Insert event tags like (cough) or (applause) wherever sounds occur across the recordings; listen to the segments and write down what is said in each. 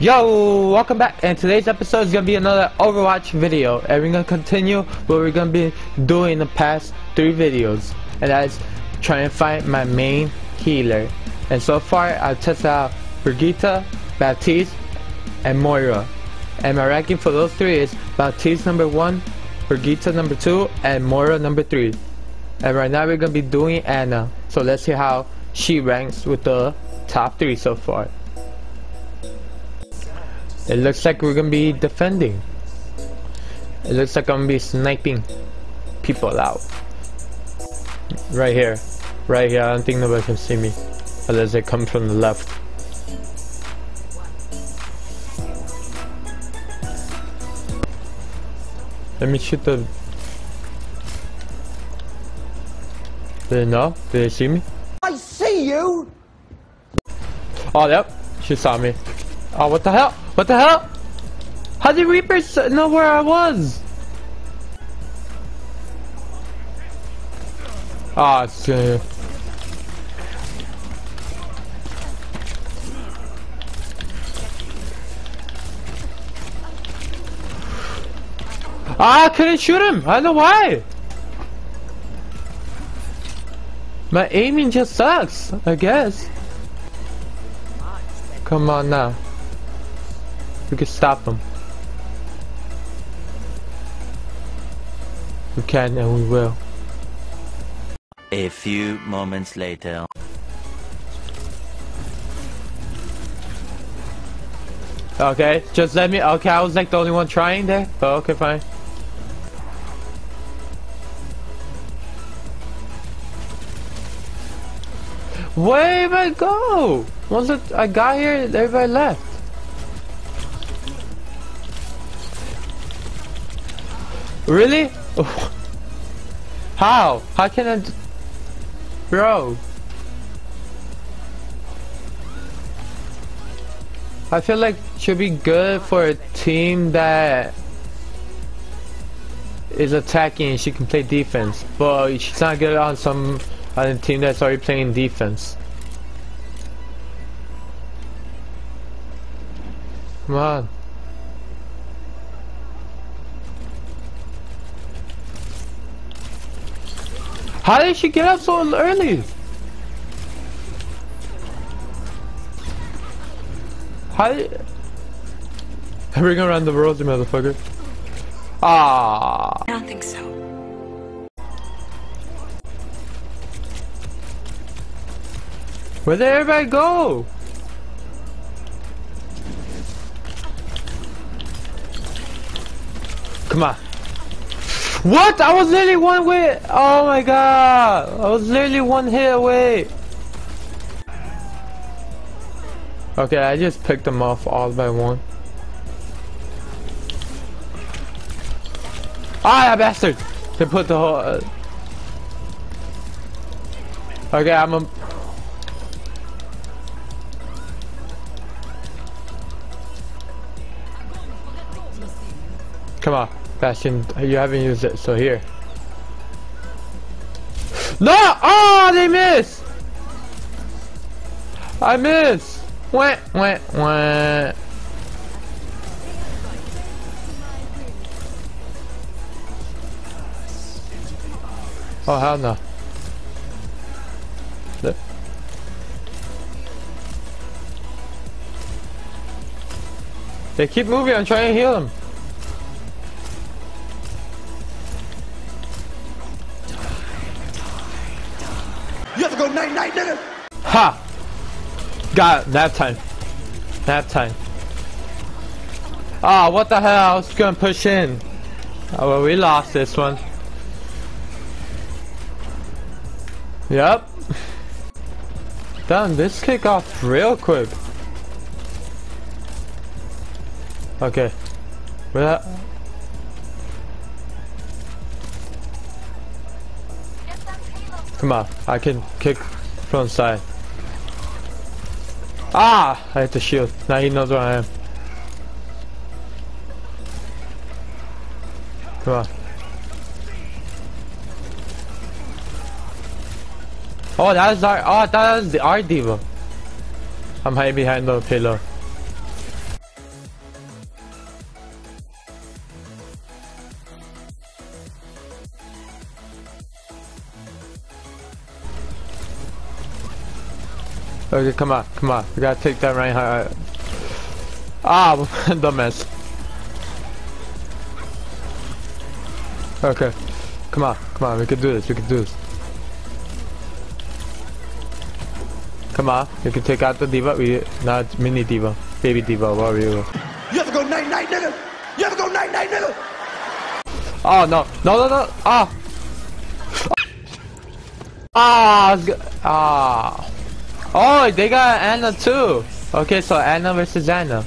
Yo, welcome back, and today's episode is gonna be another Overwatch video, and we're gonna continue what we're gonna be doing the past three videos, and that's trying to find my main healer. And so far, I've tested out Brigitte, Baptiste, and Moira. And my ranking for those three is Baptiste number one, Brigitte number two, and Moira number three. And right now we're gonna be doing Ana, So let's see how she ranks with the top three so far. It looks like we're gonna be defending. It looks like I'm gonna be sniping people out. Right here. Right here. I don't think nobody can see me. Unless they come from the left. Let me shoot the... Did they know? Did they see me? I see you! Oh, yep. She saw me. Oh, what the hell? What the hell? How did Reapers know where I was? Ah, oh. Ah, I couldn't shoot him. I don't know why. My aiming just sucks, I guess. Come on now. We can stop them. We can and we will. A few moments later. Okay, just let me. Okay, I was like the only one trying there. But okay, fine. Where did I go? Once I got here, everybody left. Really? Oh. How? How can I... Bro. I feel like should be good for a team that is attacking she can play defense. But she's not good on some on a team that's already playing defense. Come on. How did she get up so early? How did... We're gonna run the world, you motherfucker. Ah. I don't think so. Where did everybody go? Come on. What? I was literally one way. Oh my god. I was literally one hit away. Okay, I just picked them off all by one. Ah, that bastard! They put the whole... Uh... Okay, I'm a... Come on. Bastion, you haven't used it, so here. No! Oh, they missed! I missed! Went, went, went. Oh, hell no. They keep moving, I'm trying to heal them. Got. Nap time. Nap time. Ah, oh, what the hell? I was gonna push in. Oh, well, we lost this one. Yep. Damn, this kick off real quick. Okay. Where? Come on, I can kick from side. Ah! I hit the shield. Now he knows where I am. Come on. Oh, that is our. Oh, that is the our D.Va. I'm hiding behind the pillar. Okay, come on, come on. We gotta take that right high. Ah, (laughs) dumbass. Okay, come on, come on. We can do this. We can do this. Come on, we can take out the D.Va. We not mini D.Va, baby D.Va, whatever you. You ever go night night, nigga? You ever go night night, nigga? Oh no, no, no, no! Ah! Ah! I was go- Ah! Oh, they got Ana too. Okay, so Ana versus Ana.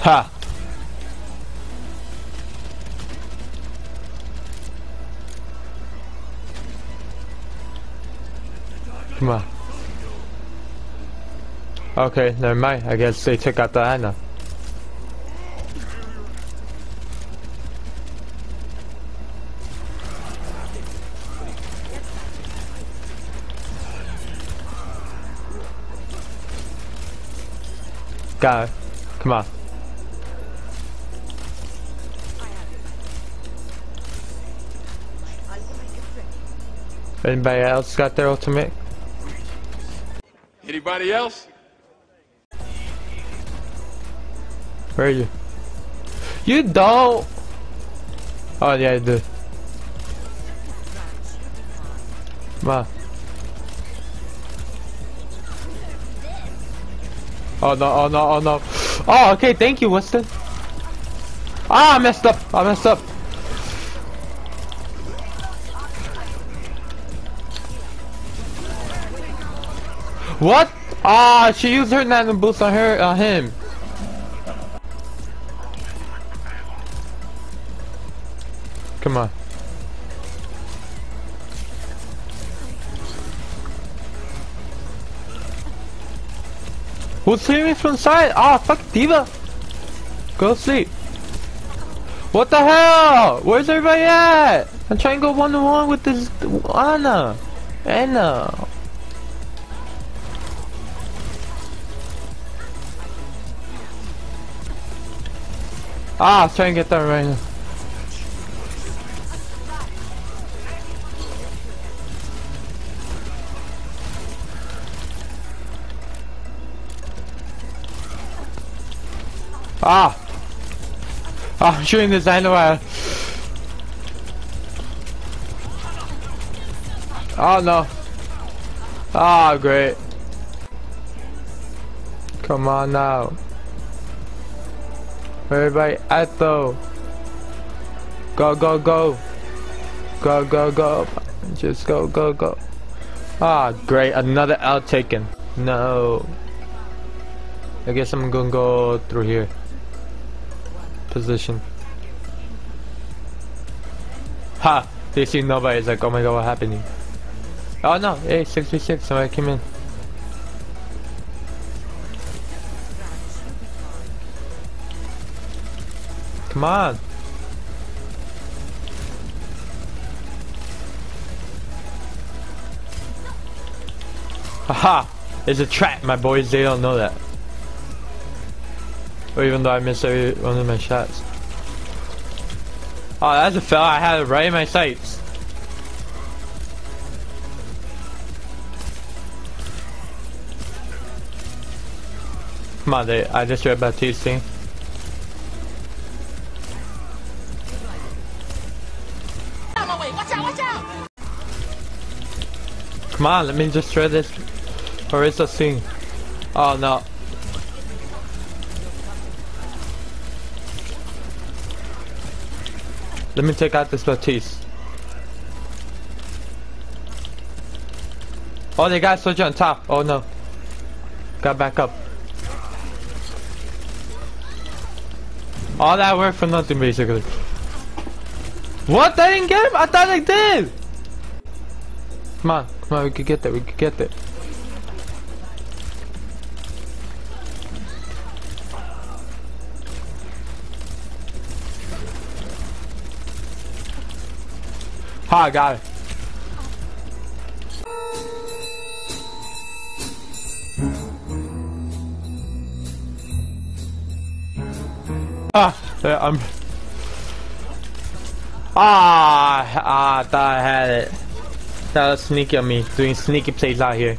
Ha! Come on. Okay, never mind. I guess they took out the Ana. It. Come on. Anybody else got their ultimate? Anybody else? Where are you? You don't! Oh yeah, I do. Come on. Oh no, oh no, oh no. Oh, okay, thank you, Winston. Ah, I messed up, I messed up. What? Ah, she used her nano boost on her, on him. Come on. Who's sleeping from side? Ah, fuck D.Va. Go sleep. What the hell? Where's everybody at? I'm trying to go one to one with this Ana. Ana. Ah, I was trying to get that right now. Ah! Ah, shooting this dino Oh no. Ah, great. Come on now. Everybody though. Go, go, go. Go, go, go. Just go, go, go. Ah, great. Another L taken. No. I guess I'm gonna go through here. Position. Ha! They see nobody. It's like, oh my god, what happening? Oh no! Hey, 66. Somebody came in. Come on. Haha! It's a trap, my boys. They don't know that. Or even though I missed every one of my shots. Oh, that's a foul. I had it right in my sights. Come on, they, I just read Baptiste thing. Come on, let me just try this. Or is a thing? Oh no. Let me take out this Baptiste. Oh, they got Soja on top. Oh no. Got back up. All that work for nothing, basically. What? I didn't get him? I thought I did! Come on, come on, we could get there, we could get there. Ha, it. Ah, yeah, I'm. Ah, ah, I thought I had it. That was sneaky on me, doing sneaky plays out here.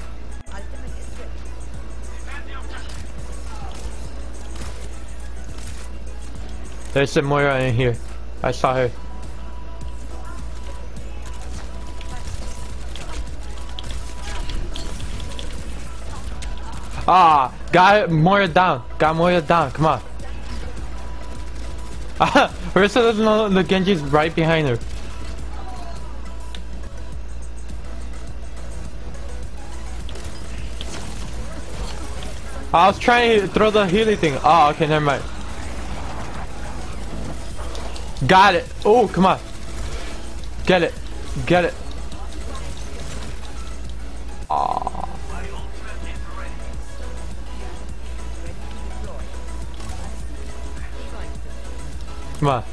There's a Moira in here. I saw her. Ah, got Moira down. Got Moira down. Come on. Ah, Marissa doesn't know the Genji's right behind her. I was trying to throw the healing thing. Oh, okay, never mind. Got it. Oh, come on. Get it. Get it. Aw. Come.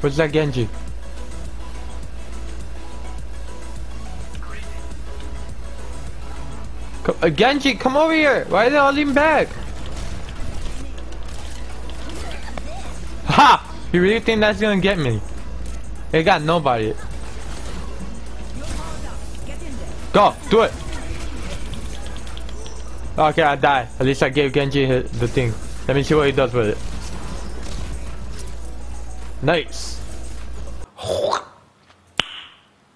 Where's that Genji? Come, uh, Genji, come over here! Why are they all leaning back? Ha! You really think that's gonna get me? They got nobody. Go, do it! Okay, I die. At least I gave Genji the thing. Let me see what he does with it. Nice.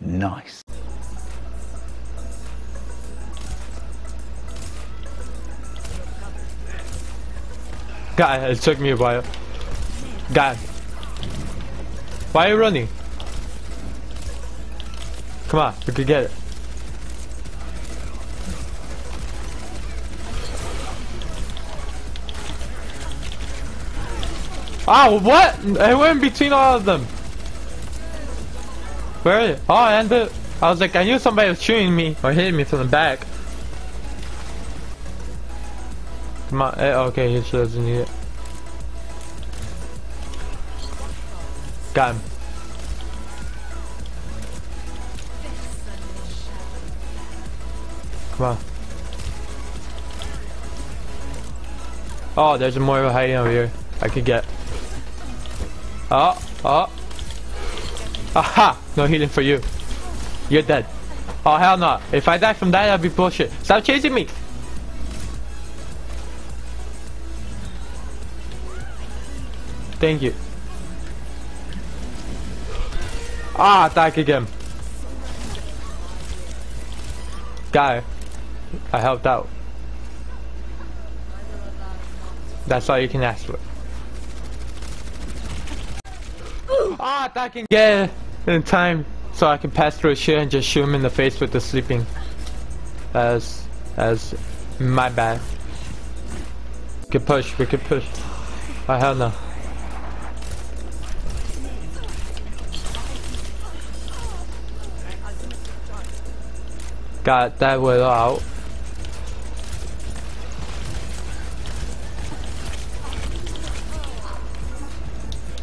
Nice. God, it took me a while. God. Why are you running? Come on, we could get it. Oh, what? I went between all of them. Where? Oh, and the, I was like, I knew somebody was shooting me or hitting me from the back. Come on. eh, Okay, he still doesn't need it. Got him. Come on. Oh, there's a Moira hiding over here. I could get. Oh, oh. Aha! No healing for you. You're dead. Oh, hell no. If I die from that, that'd be bullshit. Stop chasing me! Thank you. Ah, attack again. Guy, I helped out. That's all you can ask for. Ah, attacking again in time so I can pass through a shit and just shoot him in the face with the sleeping. As, as my bad. We can push, we can push. Oh hell no. Got that way out.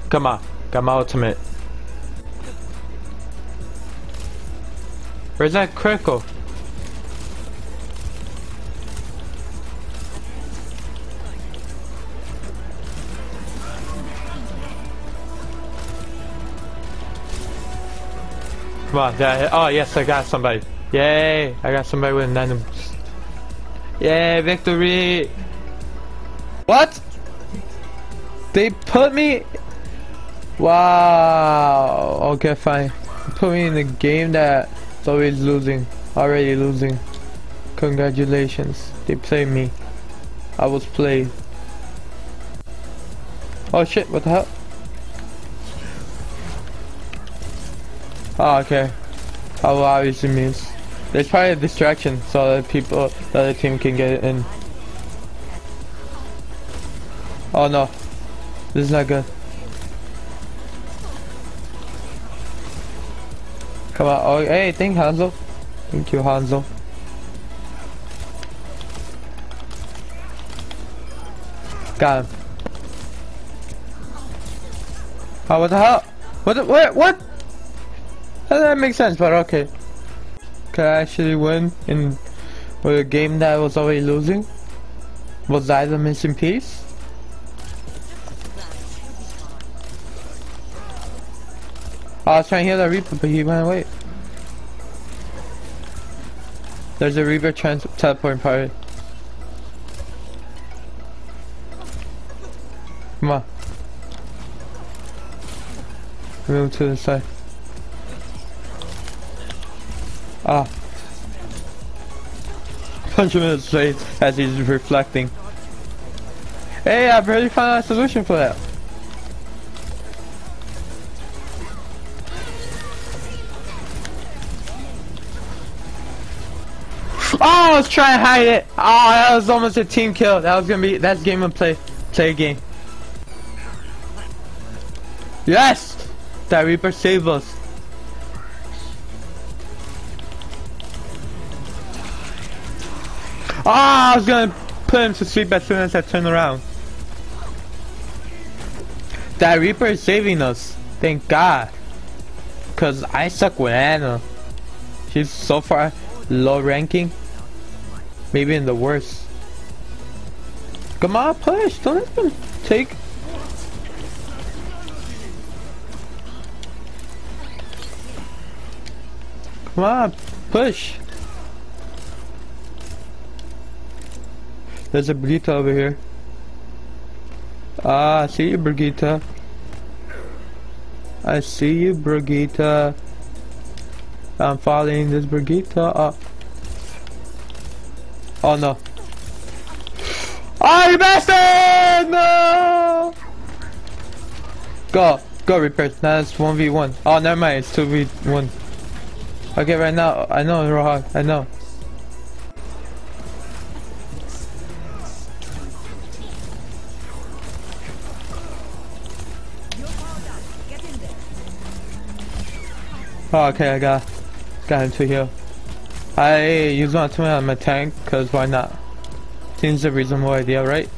Come on, got my ultimate. Where's that critical? Come on? Oh yes, I got somebody. Yay! I got somebody with nine. Yay, victory! What? They put me. Wow. Okay, fine. Put me in a game that's always losing. Already losing. Congratulations. They played me. I was played. Oh shit, what the hell? Oh, okay. Oh, well, obviously means. There's probably a distraction so that people, the other team can get in. Oh no. This is not good. Come on. Oh, hey, thank Hanzo. Thank you, Hanzo. Got him. Oh, what the hell? What? The, what? What? That doesn't make sense, but okay. Could I actually win in a game that I was already losing? Was I the missing piece? I was trying to heal that Reaper, but he went away. There's a Reaper trans teleporting party. Come on. Move to the side. Ah. Punch him in the face as he's reflecting. Hey, I've already found a solution for that. Oh, I was trying to hide it. Oh, that was almost a team kill. That was gonna be, that's game and play. Play a game. Yes! That Reaper saved us. Ah, I was gonna put him to sleep as soon as I turn around. That Reaper is saving us. Thank God. Cause I suck with Ana. She's so far low ranking. Maybe in the worst. Come on, push. Don't let them take. Come on, push. There's a Brigitte over here. Ah, I see you, Brigitte. I see you, Brigitte. I'm following this Brigitte up. Oh no. Oh, you bastard! No! Go, go, Reaper. Now it's 1v1. Oh, never mind, it's 2v1. Okay, right now, I know, Rohan, I know. Oh, okay, I got, got him to heal. I use my ultimate on my tank, cause why not? Seems a reasonable idea, right?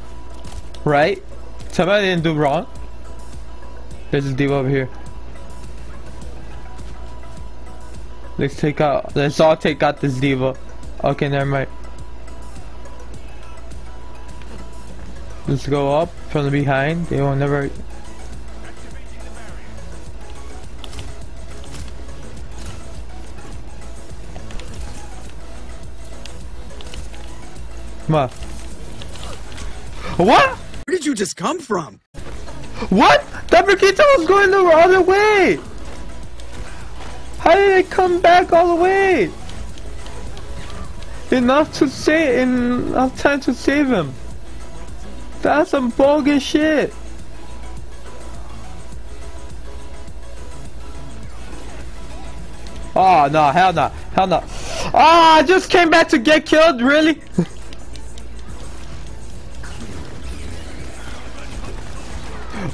Right? Somebody didn't do wrong. There's a D.Va over here. Let's take out, let's all take out this D.Va. Okay, never mind. Let's go up from the behind. They will never Come on. What? Where did you just come from? What? That Brigitte was going the other way! How did it come back all the way? Enough to save, enough time to save him. That's some bogus shit. Ah, oh no, hell no, hell no. Oh, ah, I just came back to get killed, really? (laughs)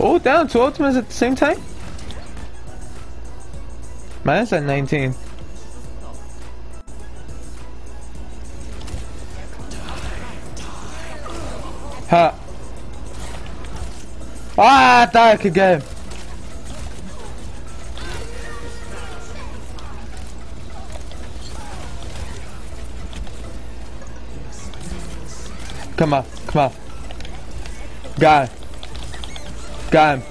Oh, down two ultimates at the same time? Mine's at 19. Ha. Ah, get him. Come on, come on. It. Got him.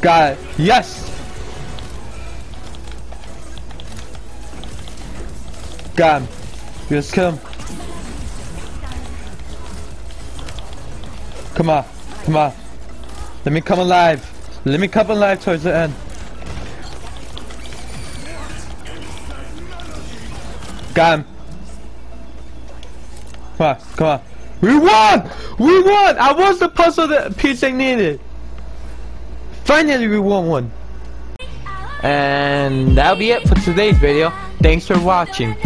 Got it. Yes! Got him. Just kill him. Come on. Come on. Let me come alive. Let me come alive towards the end. Got him. Come on. Come on. We won! We won! I was the puzzle that I needed. Finally, we won one. And that'll be it for today's video. Thanks for watching.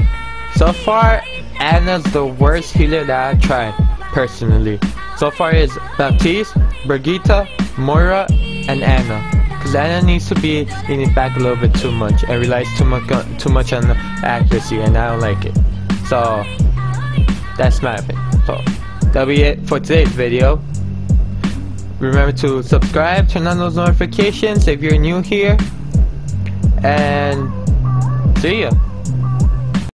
So far, Ana's the worst healer that I tried, personally. So far it's Baptiste, Brigitte, Moira, and Ana. Cause Ana needs to be leaning back a little bit too much and relies too much on, too much on accuracy and I don't like it. So that's my opinion. So that'll be it for today's video. Remember to subscribe, turn on those notifications if you're new here, and see ya.